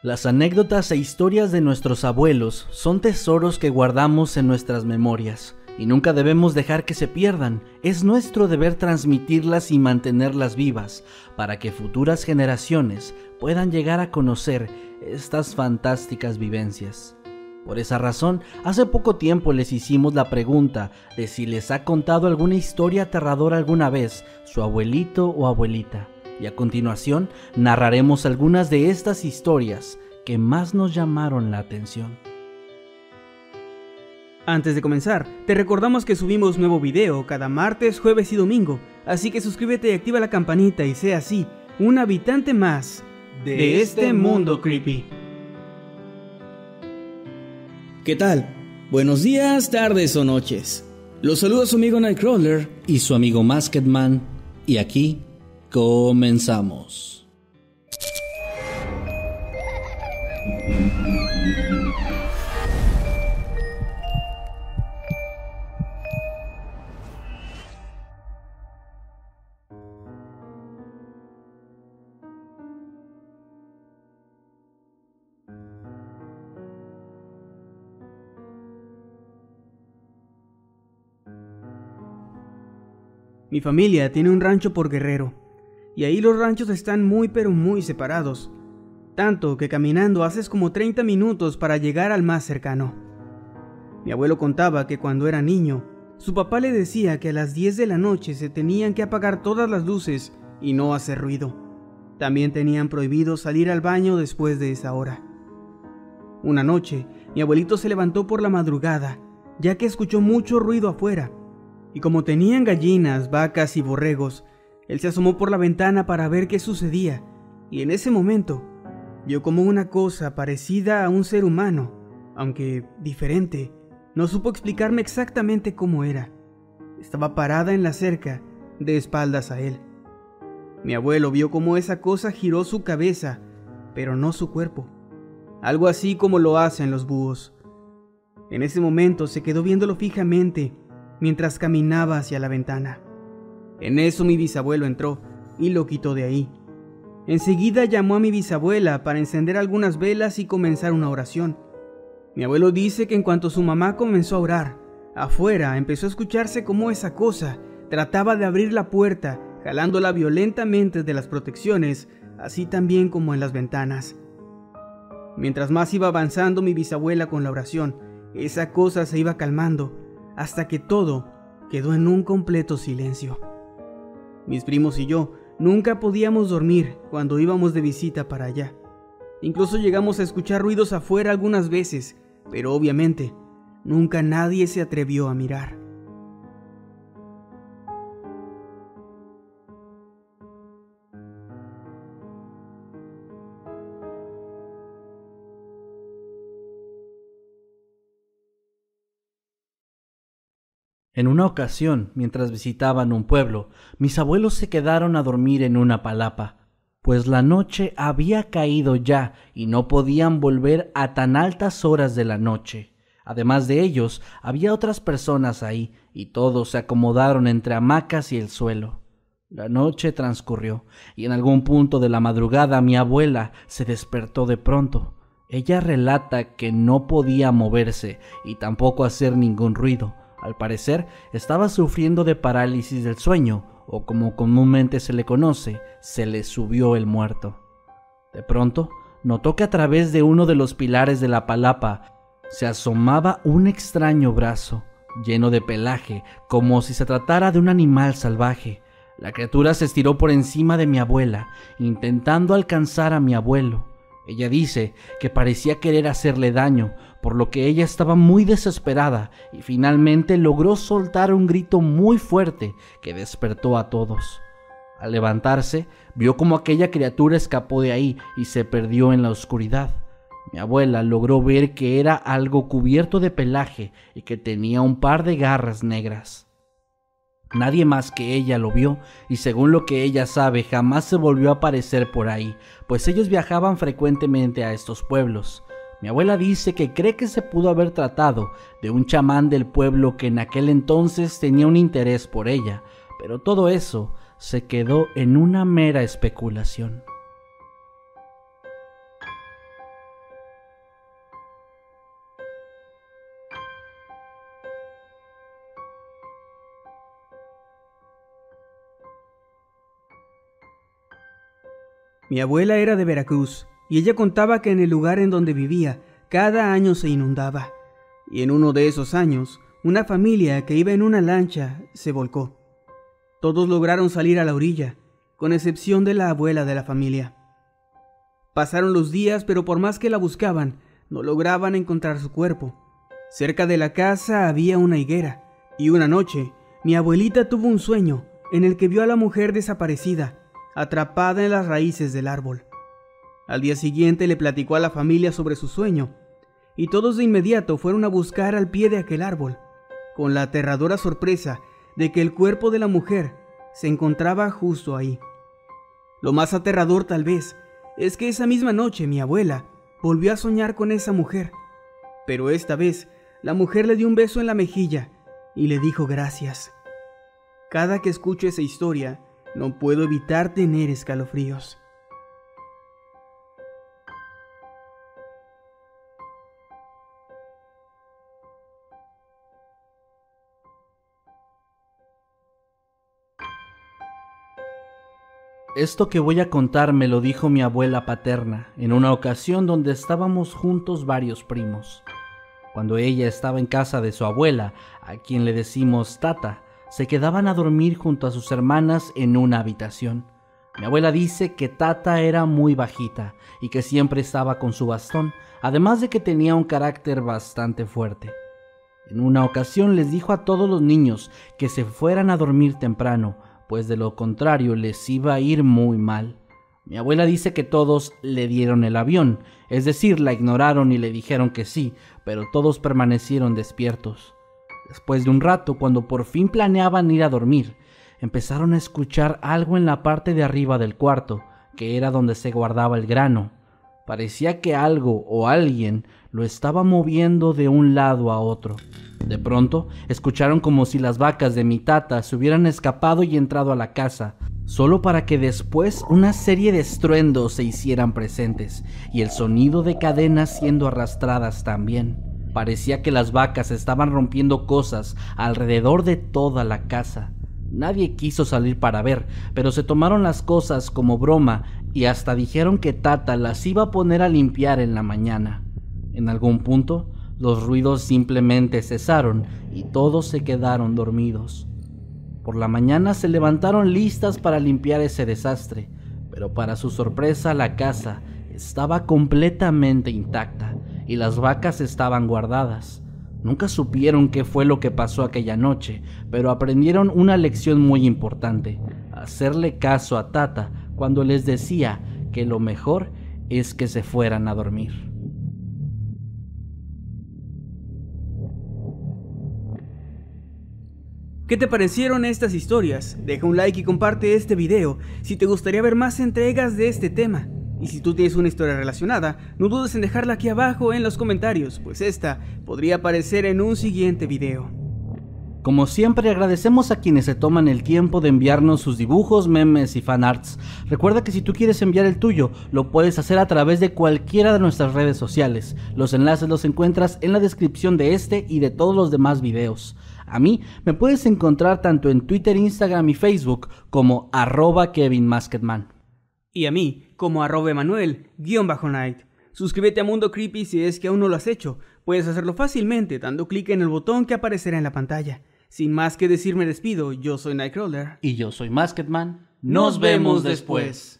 Las anécdotas e historias de nuestros abuelos son tesoros que guardamos en nuestras memorias y nunca debemos dejar que se pierdan. Es nuestro deber transmitirlas y mantenerlas vivas para que futuras generaciones puedan llegar a conocer estas fantásticas vivencias. Por esa razón, hace poco tiempo les hicimos la pregunta de si les ha contado alguna historia aterradora alguna vez su abuelito o abuelita y a continuación narraremos algunas de estas historias que más nos llamaron la atención. Antes de comenzar, te recordamos que subimos nuevo video cada martes, jueves y domingo, así que suscríbete y activa la campanita y sea así un habitante más de, este, este mundo creepy. ¿Qué tal? Buenos días, tardes o noches. Los saluda su amigo Nightcrawler y su amigo Masketman, y aquí Comenzamos. Mi familia tiene un rancho por Guerrero y ahí los ranchos están muy pero muy separados, tanto que caminando haces como 30 minutos para llegar al más cercano. Mi abuelo contaba que cuando era niño, su papá le decía que a las 10 de la noche se tenían que apagar todas las luces y no hacer ruido. También tenían prohibido salir al baño después de esa hora. Una noche, mi abuelito se levantó por la madrugada, ya que escuchó mucho ruido afuera, y como tenían gallinas, vacas y borregos, él se asomó por la ventana para ver qué sucedía, y en ese momento vio como una cosa parecida a un ser humano, aunque diferente. No supo explicarme exactamente cómo era. Estaba parada en la cerca, de espaldas a él. Mi abuelo vio cómo esa cosa giró su cabeza, pero no su cuerpo. Algo así como lo hacen los búhos. En ese momento se quedó viéndolo fijamente mientras caminaba hacia la ventana. En eso mi bisabuelo entró y lo quitó de ahí. Enseguida llamó a mi bisabuela para encender algunas velas y comenzar una oración. Mi abuelo dice que en cuanto su mamá comenzó a orar, afuera empezó a escucharse cómo esa cosa trataba de abrir la puerta, jalándola violentamente de las protecciones, así también como en las ventanas. Mientras más iba avanzando mi bisabuela con la oración, esa cosa se iba calmando, hasta que todo quedó en un completo silencio. Mis primos y yo nunca podíamos dormir cuando íbamos de visita para allá. Incluso llegamos a escuchar ruidos afuera algunas veces, pero obviamente nunca nadie se atrevió a mirar. En una ocasión, mientras visitaban un pueblo, mis abuelos se quedaron a dormir en una palapa, pues la noche había caído ya y no podían volver a tan altas horas de la noche. Además de ellos, había otras personas ahí, y todos se acomodaron entre hamacas y el suelo. La noche transcurrió, y en algún punto de la madrugada mi abuela se despertó de pronto. Ella relata que no podía moverse y tampoco hacer ningún ruido, al parecer, estaba sufriendo de parálisis del sueño, o como comúnmente se le conoce, se le subió el muerto. De pronto, notó que a través de uno de los pilares de la palapa se asomaba un extraño brazo, lleno de pelaje, como si se tratara de un animal salvaje. La criatura se estiró por encima de mi abuela, intentando alcanzar a mi abuelo. Ella dice que parecía querer hacerle daño, por lo que ella estaba muy desesperada y finalmente logró soltar un grito muy fuerte que despertó a todos. Al levantarse, vio como aquella criatura escapó de ahí y se perdió en la oscuridad. Mi abuela logró ver que era algo cubierto de pelaje y que tenía un par de garras negras. Nadie más que ella lo vio y según lo que ella sabe jamás se volvió a aparecer por ahí, pues ellos viajaban frecuentemente a estos pueblos. Mi abuela dice que cree que se pudo haber tratado de un chamán del pueblo que en aquel entonces tenía un interés por ella, pero todo eso se quedó en una mera especulación. Mi abuela era de Veracruz y ella contaba que en el lugar en donde vivía cada año se inundaba. Y en uno de esos años, una familia que iba en una lancha se volcó. Todos lograron salir a la orilla, con excepción de la abuela de la familia. Pasaron los días, pero por más que la buscaban, no lograban encontrar su cuerpo. Cerca de la casa había una higuera, y una noche mi abuelita tuvo un sueño en el que vio a la mujer desaparecida, atrapada en las raíces del árbol. Al día siguiente le platicó a la familia sobre su sueño, y todos de inmediato fueron a buscar al pie de aquel árbol, con la aterradora sorpresa de que el cuerpo de la mujer se encontraba justo ahí. Lo más aterrador tal vez es que esa misma noche mi abuela volvió a soñar con esa mujer, pero esta vez la mujer le dio un beso en la mejilla y le dijo gracias. Cada que escucho esa historia, no puedo evitar tener escalofríos. Esto que voy a contar me lo dijo mi abuela paterna en una ocasión donde estábamos juntos varios primos. Cuando ella estaba en casa de su abuela, a quien le decimos tata, se quedaban a dormir junto a sus hermanas en una habitación. Mi abuela dice que Tata era muy bajita y que siempre estaba con su bastón, además de que tenía un carácter bastante fuerte. En una ocasión les dijo a todos los niños que se fueran a dormir temprano, pues de lo contrario les iba a ir muy mal. Mi abuela dice que todos le dieron el avión, es decir, la ignoraron y le dijeron que sí, pero todos permanecieron despiertos. Después de un rato, cuando por fin planeaban ir a dormir, empezaron a escuchar algo en la parte de arriba del cuarto, que era donde se guardaba el grano. Parecía que algo o alguien lo estaba moviendo de un lado a otro. De pronto, escucharon como si las vacas de mi tata se hubieran escapado y entrado a la casa, solo para que después una serie de estruendos se hicieran presentes y el sonido de cadenas siendo arrastradas también. Parecía que las vacas estaban rompiendo cosas alrededor de toda la casa. Nadie quiso salir para ver, pero se tomaron las cosas como broma y hasta dijeron que Tata las iba a poner a limpiar en la mañana. En algún punto, los ruidos simplemente cesaron y todos se quedaron dormidos. Por la mañana se levantaron listas para limpiar ese desastre, pero para su sorpresa la casa estaba completamente intacta y las vacas estaban guardadas. Nunca supieron qué fue lo que pasó aquella noche, pero aprendieron una lección muy importante, hacerle caso a Tata cuando les decía que lo mejor es que se fueran a dormir. ¿Qué te parecieron estas historias? Deja un like y comparte este video si te gustaría ver más entregas de este tema. Y si tú tienes una historia relacionada, no dudes en dejarla aquí abajo en los comentarios, pues esta podría aparecer en un siguiente video. Como siempre agradecemos a quienes se toman el tiempo de enviarnos sus dibujos, memes y fanarts. Recuerda que si tú quieres enviar el tuyo, lo puedes hacer a través de cualquiera de nuestras redes sociales. Los enlaces los encuentras en la descripción de este y de todos los demás videos. A mí me puedes encontrar tanto en Twitter, Instagram y Facebook como arroba Kevin Y a mí como arroba Emanuel-night. Suscríbete a Mundo Creepy si es que aún no lo has hecho. Puedes hacerlo fácilmente dando clic en el botón que aparecerá en la pantalla. Sin más que decir me despido, yo soy Nightcrawler. Y yo soy Masketman. Nos, vemos después.